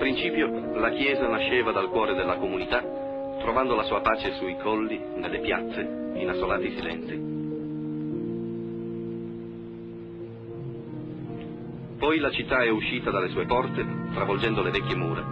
In principio la chiesa nasceva dal cuore della comunità, trovando la sua pace sui colli, nelle piazze, in assolati silenzi. Poi la città è uscita dalle sue porte, travolgendo le vecchie mura.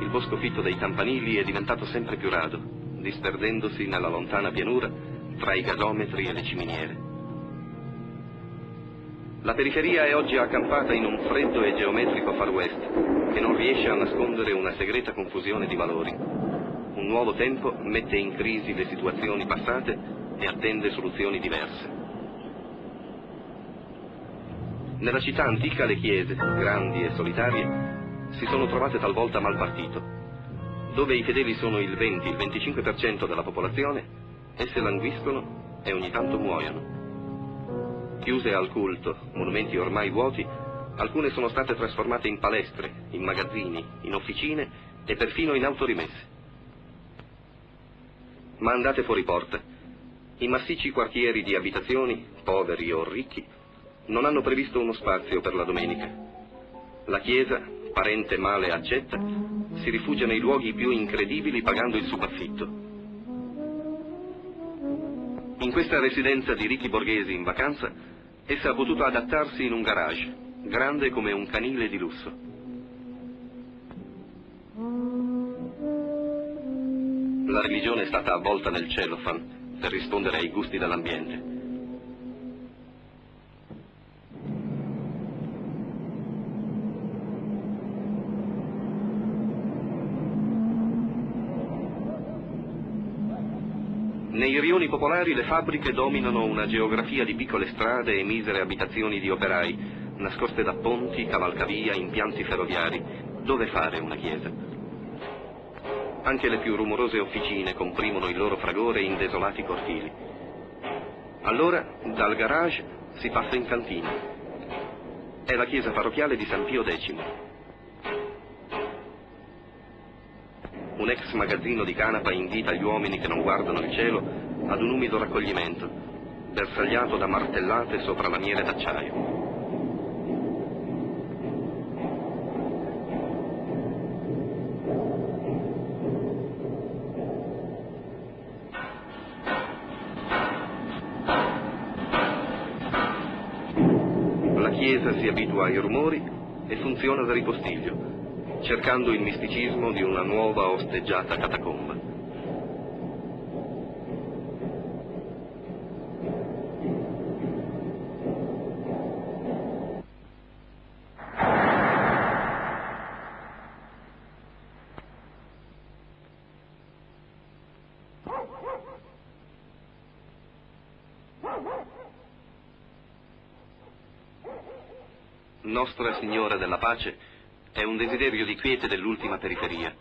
Il bosco fitto dei campanili è diventato sempre più rado, disperdendosi nella lontana pianura tra i gasometri e le ciminiere. La periferia è oggi accampata in un freddo e geometrico far west che non riesce a nascondere una segreta confusione di valori. Un nuovo tempo mette in crisi le situazioni passate e attende soluzioni diverse. Nella città antica le chiese, grandi e solitarie, si sono trovate talvolta mal partito. Dove i fedeli sono il 20-25% della popolazione, esse languiscono e ogni tanto muoiono. Chiuse al culto, monumenti ormai vuoti, alcune sono state trasformate in palestre, in magazzini, in officine e perfino in autorimesse. Ma andate fuori porta. I massicci quartieri di abitazioni, poveri o ricchi, non hanno previsto uno spazio per la domenica. La Chiesa, parente male accetta, si rifugia nei luoghi più incredibili pagando il subaffitto. In questa residenza di ricchi borghesi in vacanza, essa ha potuto adattarsi in un garage, grande come un canile di lusso. La religione è stata avvolta nel cellophane per rispondere ai gusti dell'ambiente. Nei rioni popolari le fabbriche dominano una geografia di piccole strade e misere abitazioni di operai, nascoste da ponti, cavalcavia, impianti ferroviari. Dove fare una chiesa? Anche le più rumorose officine comprimono il loro fragore in desolati cortili. Allora, dal garage si passa in cantina. È la chiesa parrocchiale di San Pio X. Un ex magazzino di canapa invita gli uomini che non guardano il cielo ad un umido raccoglimento, bersagliato da martellate sopra lamiere d'acciaio. La chiesa si abitua ai rumori e funziona da ripostiglio, cercando il misticismo di una nuova osteggiata catacomba. Nostra Signora della Pace è un desiderio di quiete dell'ultima periferia,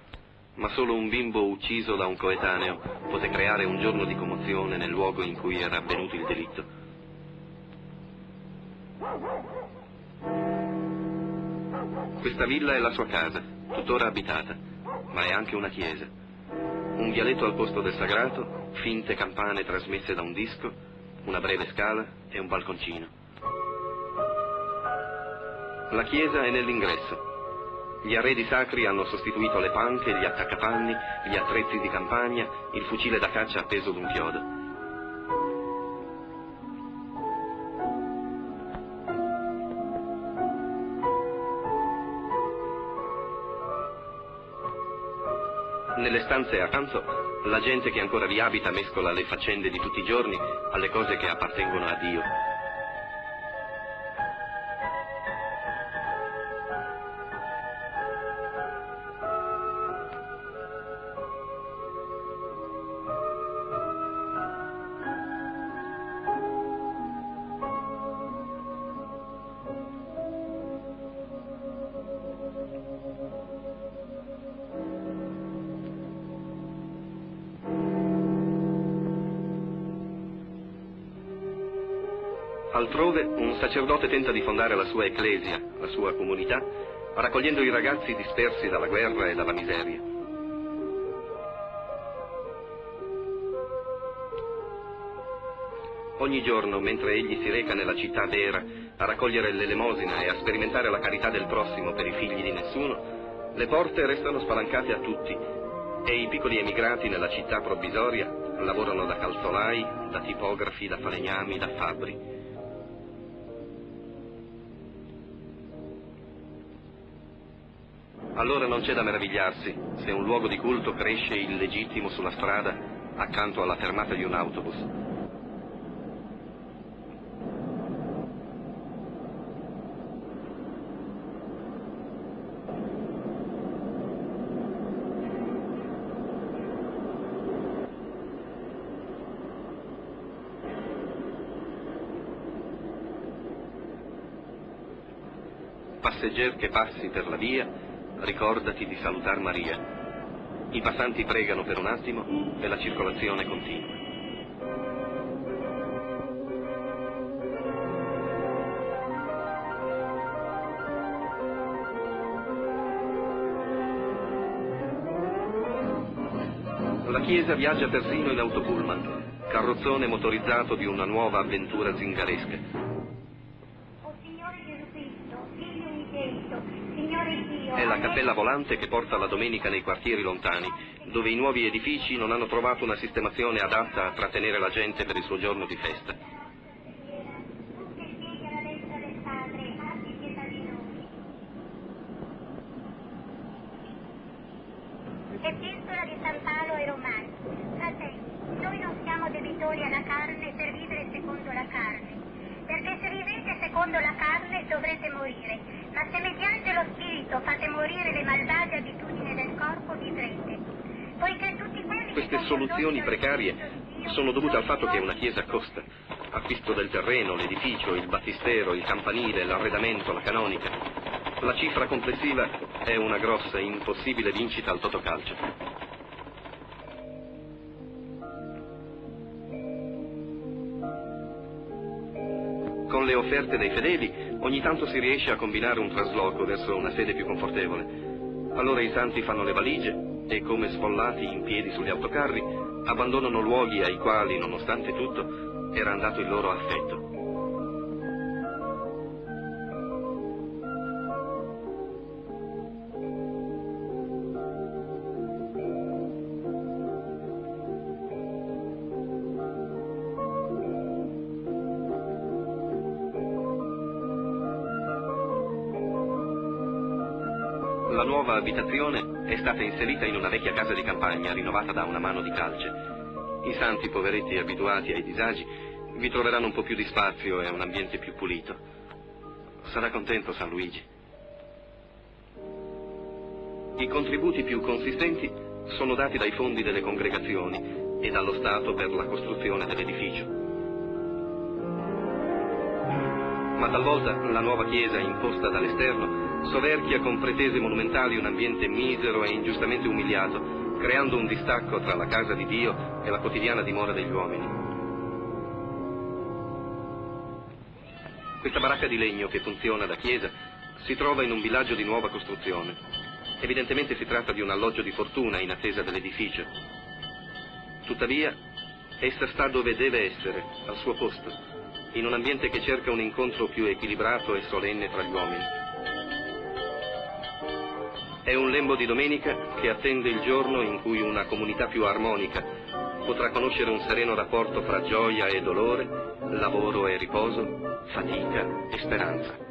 ma solo un bimbo ucciso da un coetaneo poté creare un giorno di commozione nel luogo in cui era avvenuto il delitto. Questa villa è la sua casa, tuttora abitata, ma è anche una chiesa. Un vialetto al posto del sagrato, finte campane trasmesse da un disco, una breve scala e un balconcino. La chiesa è nell'ingresso. Gli arredi sacri hanno sostituito le panche, gli attaccapanni, gli attrezzi di campagna, il fucile da caccia appeso ad un chiodo. Nelle stanze accanto, la gente che ancora vi abita mescola le faccende di tutti i giorni alle cose che appartengono a Dio. Altrove un sacerdote tenta di fondare la sua ecclesia, la sua comunità, raccogliendo i ragazzi dispersi dalla guerra e dalla miseria. Ogni giorno, mentre egli si reca nella città vera a raccogliere l'elemosina e a sperimentare la carità del prossimo per i figli di nessuno, Le porte restano spalancate a tutti e i piccoli emigrati nella città provvisoria lavorano da calzolai, da tipografi, da falegnami, da fabbri. Allora non c'è da meravigliarsi se un luogo di culto cresce illegittimo sulla strada accanto alla fermata di un autobus. Passeggeri che passi per la via ricordati di salutar Maria. I passanti pregano per un attimo e la circolazione continua. La chiesa viaggia persino in autopullman, carrozzone motorizzato di una nuova avventura zingaresca. È la cappella volante che porta la domenica nei quartieri lontani, dove i nuovi edifici non hanno trovato una sistemazione adatta a trattenere la gente per il suo giorno di festa. Epistola di San Paolo ai Romani. Fratelli, noi non siamo debitori alla carne per vivere secondo la carne, perché se vivete secondo la carne morire. Ma se mediante lo Spirito fate morire le malvagie abitudini del corpo, vivrete. Poiché tutti quelli Queste soluzioni precarie sono dovute al fatto che una chiesa costa. Acquisto del terreno, l'edificio, il battistero, il campanile, l'arredamento, la canonica. La cifra complessiva è una grossa, impossibile vincita al totocalcio. Con le offerte dei fedeli ogni tanto si riesce a combinare un trasloco verso una sede più confortevole. Allora i santi fanno le valigie e, come sfollati in piedi sugli autocarri, abbandonano luoghi ai quali, nonostante tutto, era andato il loro affetto. La nuova abitazione è stata inserita in una vecchia casa di campagna rinnovata da una mano di calce. I santi poveretti abituati ai disagi vi troveranno un po' più di spazio e un ambiente più pulito. Sarà contento San Luigi. I contributi più consistenti sono dati dai fondi delle congregazioni e dallo Stato per la costruzione dell'edificio. Ma talvolta la nuova chiesa imposta dall'esterno soverchia con pretese monumentali un ambiente misero e ingiustamente umiliato, creando un distacco tra la casa di Dio e la quotidiana dimora degli uomini. Questa baracca di legno che funziona da chiesa si trova in un villaggio di nuova costruzione. Evidentemente si tratta di un alloggio di fortuna in attesa dell'edificio. Tuttavia, essa sta dove deve essere, al suo posto, in un ambiente che cerca un incontro più equilibrato e solenne tra gli uomini. È un lembo di domenica che attende il giorno in cui una comunità più armonica potrà conoscere un sereno rapporto fra gioia e dolore, lavoro e riposo, fatica e speranza.